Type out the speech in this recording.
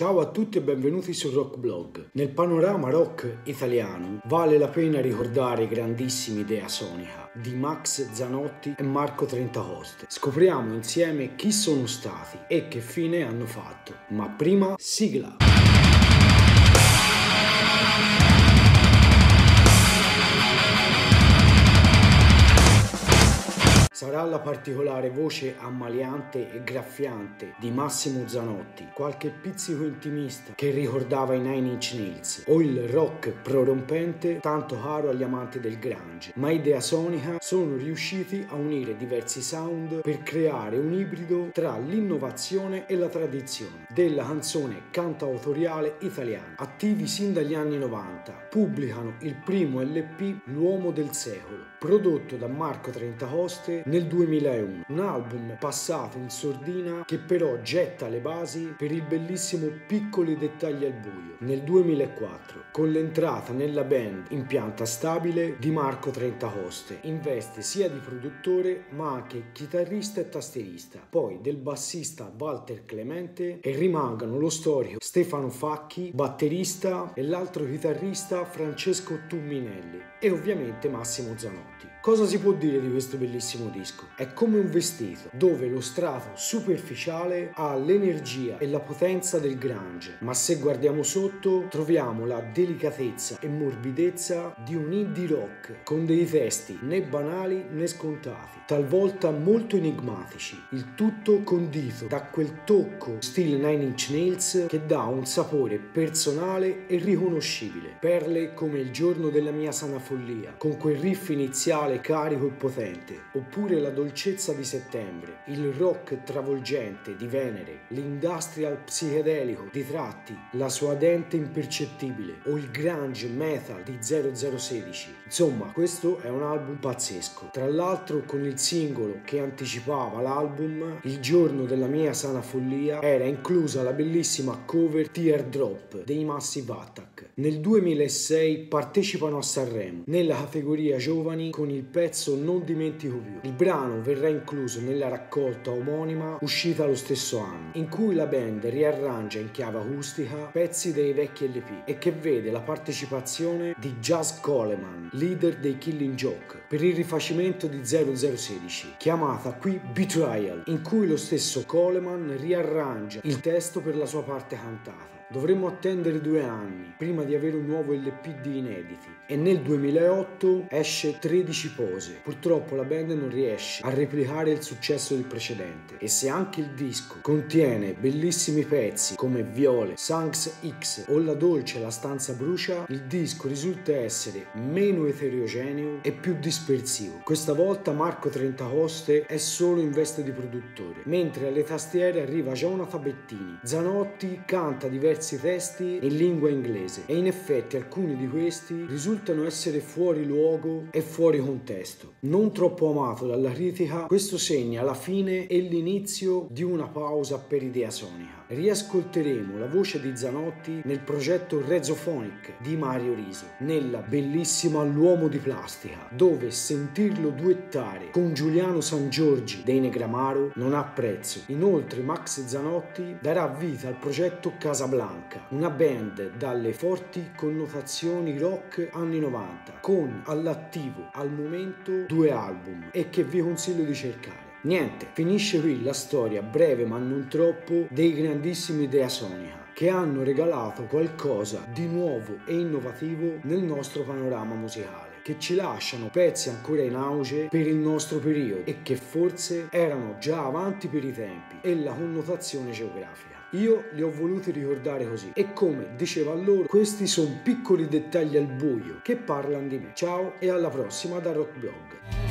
Ciao a tutti e benvenuti su Rock Blog. Nel panorama rock italiano vale la pena ricordare i grandissimi Idea Sonica di Max Zanotti e Marco Trentahoste. Scopriamo insieme chi sono stati e che fine hanno fatto. Ma prima sigla! Sarà la particolare voce ammaliante e graffiante di Massimo Zanotti, qualche pizzico intimista che ricordava i Nine Inch Nails, o il rock prorompente tanto caro agli amanti del grunge, ma Idea Sonica sono riusciti a unire diversi sound per creare un ibrido tra l'innovazione e la tradizione della canzone cantautoriale italiana. Attivi sin dagli anni 90, pubblicano il primo LP L'uomo del secolo, prodotto da Marco Trentacoste nel 2001, un album passato in sordina che però getta le basi per il bellissimo Piccoli dettagli al buio nel 2004, con l'entrata nella band in pianta stabile di Marco Trentacoste, in veste sia di produttore ma anche chitarrista e tastierista, poi del bassista Walter Clemente e rimangono lo storico Stefano Facchi, batterista e l'altro chitarrista Francesco Tumminelli e ovviamente Massimo Zanotti. Cosa si può dire di questo bellissimo disco? È come un vestito, dove lo strato superficiale ha l'energia e la potenza del grunge, ma se guardiamo sotto troviamo la delicatezza e morbidezza di un indie rock, con dei testi né banali né scontati, talvolta molto enigmatici, il tutto condito da quel tocco stile Nine Inch Nails che dà un sapore personale e riconoscibile. Perle come il giorno della mia sana follia, con quel riff iniziale vocale carico e potente, oppure la dolcezza di settembre, il rock travolgente di Venere, l'industrial psichedelico di tratti, la sua dente impercettibile o il grunge metal di 0016. Insomma, questo è un album pazzesco. Tra l'altro con il singolo che anticipava l'album, Il giorno della mia sana follia, era inclusa la bellissima cover Teardrop dei Massive Attack. Nel 2006 partecipano a Sanremo nella categoria giovani con il il pezzo Non dimentico più. Il brano verrà incluso nella raccolta omonima uscita lo stesso anno, in cui la band riarrangia in chiave acustica pezzi dei vecchi LP e che vede la partecipazione di Jazz Coleman, leader dei Killing Joke, per il rifacimento di 0016, chiamata qui Betrayal, in cui lo stesso Coleman riarrangia il testo per la sua parte cantata. Dovremmo attendere due anni prima di avere un nuovo LP di inediti e nel 2008 esce 13 pose. Purtroppo la band non riesce a replicare il successo del precedente e se anche il disco contiene bellissimi pezzi come Viole, Sanks X o La dolce la stanza brucia, il disco risulta essere meno eterogeneo e più dispersivo. Questa volta Marco Trentacoste è solo in veste di produttore, mentre alle tastiere arriva Jonathan Bettini. Zanotti canta diversi testi in lingua inglese e in effetti alcuni di questi risultano essere fuori luogo e fuori contesto. Non troppo amato dalla critica, questo segna la fine e l'inizio di una pausa per idea sonica. Riascolteremo la voce di Zanotti nel progetto Rezophonic di Mario Riso, nella bellissima L'uomo di plastica, dove sentirlo duettare con Giuliano San Giorgi dei Negramaro non ha prezzo. Inoltre Max Zanotti darà vita al progetto Casablanca Blanca, una band dalle forti connotazioni rock anni 90, con all'attivo al momento due album e che vi consiglio di cercare. Niente, finisce qui la storia breve ma non troppo dei grandissimi Dea Sonica che hanno regalato qualcosa di nuovo e innovativo nel nostro panorama musicale che ci lasciano pezzi ancora in auge per il nostro periodo e che forse erano già avanti per i tempi e la connotazione geografica. Io li ho voluti ricordare così e come diceva loro questi sono piccoli dettagli al buio che parlano di me. Ciao e alla prossima da Rock Blog.